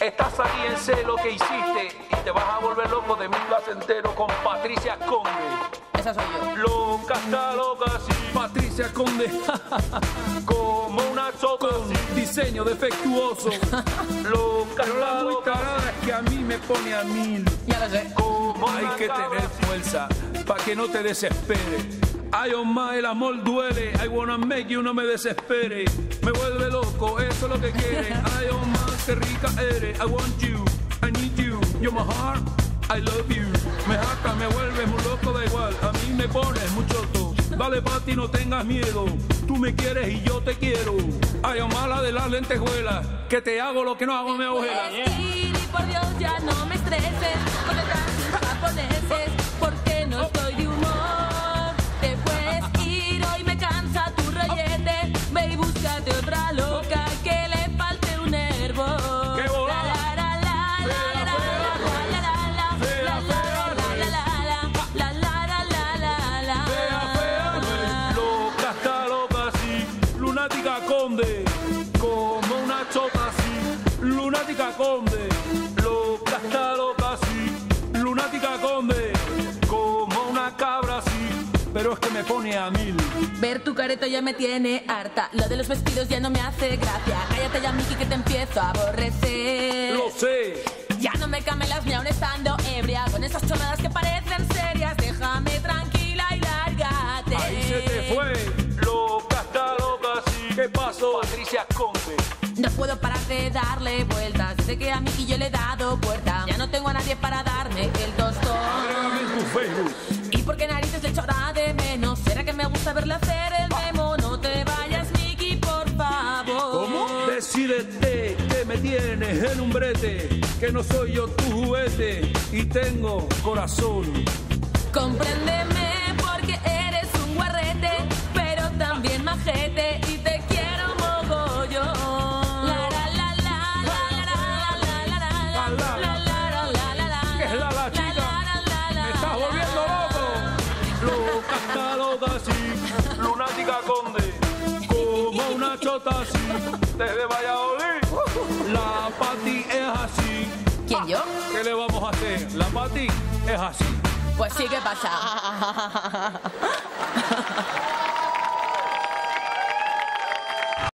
Estás aquí en sé lo que hiciste y te vas a volver loco de mi placentero con Patricia Conde. Esa soy yo. Loca está loca, sí. Patricia Conde, Como una con diseño defectuoso. Loca Pero la muy tarada que a mí me pone a mil. Ya lo sé. como Hay que tener fuerza para que no te desespere. Ay, oh my, el amor duele. I wanna make you, no me desespere. Me vuelve loco, eso es lo que quiere. Qué rica eres. I want you, I need you. You're my heart, I love you. Me jaca, me vuelve muy loco, da igual. A mí me pones mucho to. Dale pa' ti, no tengas miedo. Tú me quieres y yo te quiero. Ay, mala de las lentejuelas. Que te hago lo que no hago ir y por Dios ya no me estreses lunática conde, como una chota así, lunática conde, loca está loca así, lunática conde, como una cabra así, pero es que me pone a mil. Ver tu careta ya me tiene harta. Lo de los vestidos ya no me hace gracia. Cállate ya, Miki, que te empiezo a aborrecer. Lo sé, Ya no me camelas ni aún estando ¿qué pasó? Patricia Conde. No puedo parar de darle vueltas. Sé que a Miki yo le he dado puerta. Ya no tengo a nadie para darme el tostón. Agrégame en tu Facebook. ¿Y por qué narices le echará de menos? ¿Será que me gusta verle hacer el memo? No te vayas, Miki, por favor. ¿Cómo? Decídete que me tienes en un brete, que no soy yo tu juguete y tengo corazón. Compréndeme loca así, Lunática Conde. como una chota así. Desde Valladolid. La Pati es así. ¿Quién yo? ¿Qué le vamos a hacer? La Pati es así. Pues sí, ¿qué pasa?